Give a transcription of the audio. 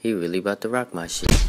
He really about to rock my shit.